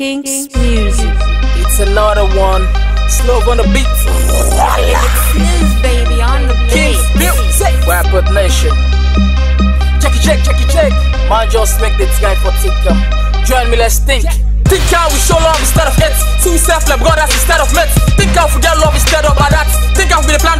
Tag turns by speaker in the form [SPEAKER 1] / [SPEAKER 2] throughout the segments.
[SPEAKER 1] King's Music.
[SPEAKER 2] It's another one. Slow on the beat.
[SPEAKER 1] Smooth baby on the
[SPEAKER 2] King's
[SPEAKER 1] beat.
[SPEAKER 2] Music. Rapid Nation. Check it, check, check it, check. Man, just make this guy for Tinkum. Join me, let's think. Think how we show love instead of hate. Two self-love brothers instead of mates. Think how we get love instead of bad acts. Think how we the plan God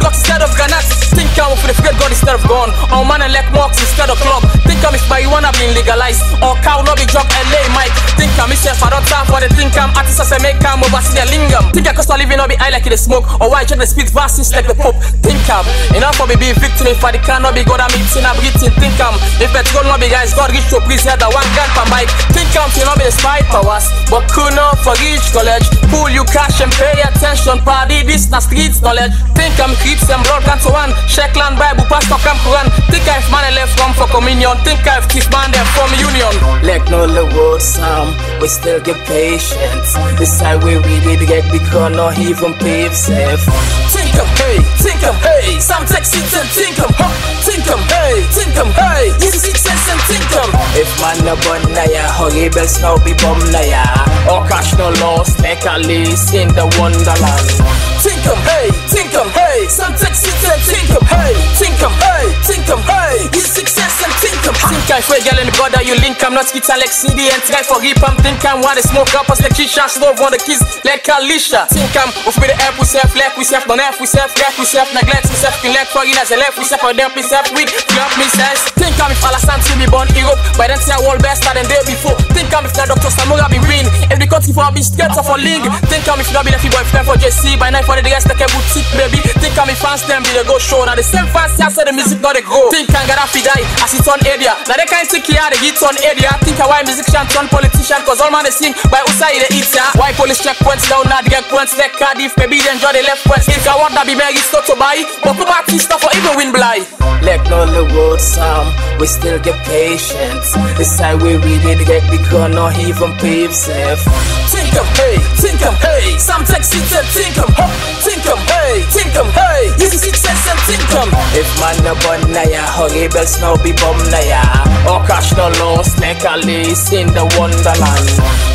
[SPEAKER 2] instead of how the forget God instead of gone. Our man leg marks instead of club. Think how if marijuana being legalized. Or cow be drop LA Mike. Think how myself I don't time for the think I'm artists as I make come over see their lingam. Think I cost living no be high like the smoke. Or why check the speed verses like the Pope. Think I'm enough for me be victim if I the can not be God I'm eating I'm breathing. Think I'm if petrol no be guys God reach to please the one gun per mic. Think I'm still not be the spy powers. But could not for reach college. Pull you cash and pay attention. Party this na streets knowledge. Think I'm creeps and cancer one. Check land Bible pastor come Quran. Think I've man left from for communion. Think I've kiss man them from union. Like no the word some, we still get patience. This side we really get because not even pave safe. Think I'm hey, think I'm hey. Some text it and think I'm huh. Think I'm hey, think I'm hey. Easy success and think I'm. If man no bun na ya, hurry now be bum na ya. Oh or cash no loss, make a lease in the wonderland. Girl in the brother you link I'm not skit like CD and try for hip I'm think I'm what the smoke up us like shisha slow on the kids like Alicia. Think I'm off with the app we self left we self don't F we self left we self neglect we self can left for in as a left we self for them we self weak flop me sense. Think I'm if Alassane see born Europe by then say I world best than day before. Think I'm if the Dr. Samura be win if the country for a be straight off for league. Think I'm if not be the boy friend for JC by night for the rest like a boutique baby. Think I'm if fans them be the go show now the same fans here say the music not the go. Think I'm gonna fi die as it on area. Now they can't think here the hit on area. Think I why musician turn politician cause all man they sing by Usai the eat ya. Why police checkpoints down now the get points like Cardiff maybe they enjoy the left points. If I want that be Mary stop to buy but come back stuff for even win blind. Like no the road some we still get patience. This side we really get because not even pave safe. Think I'm hey, think I'm hey. Some text it and think I'm huh. Think I'm hey, think I'm hey. Easy success and think I'm. If man no bun na ya, hurry best now be bum na ya. Or cash no loss, make a lease in the wonderland.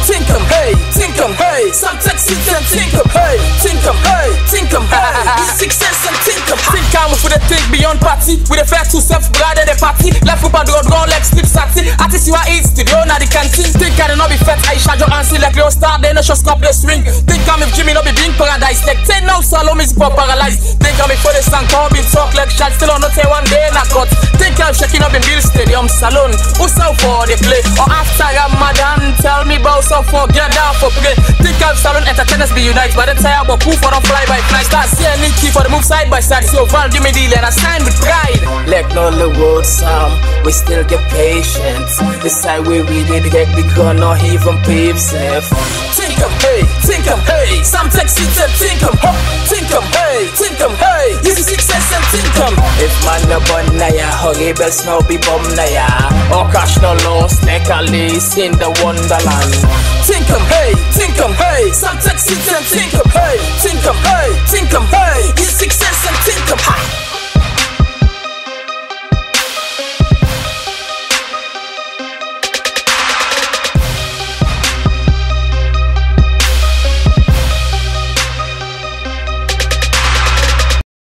[SPEAKER 2] Think I'm hey, think I'm hey. Some text it and think I'm hey, think I'm hey, think I'm hey. Easy success and think I'm. Think I'm for the think beyond party. With the fair two self brother the party. Left up and road gone like slip sati. Artist you are eat studio na the canteen. Think I not be fat, I shot your answer like Leo Star. Then no show stop the swing. Think I'm if Jimmy no be being paradise. Like 10 now solo music for paralyzed. Think I'm for the song come be talk like shot. Still on not say one day na cut. Think I'm shaking up in Bill Stadium Salone. Who so for the play? Or after Ramadan, tell me about so for get down for play. Think I'm Salone entertainers be unite. But the tire but proof for the fly by fly. Start seeing key for the move side by side. So Val give me deal and I sign with pride. No road some, we still get patience. This side we really get because not even pave safe. Think I'm hey, think I'm hey. Some it and think huh. Think I'm hey, think I'm hey. Easy success and think I'm. If man no bun na ya, hurry best now be bum na ya. Or cash no loss, make a lease in the wonderland. Think I'm hey, think I'm hey. Some it and think I'm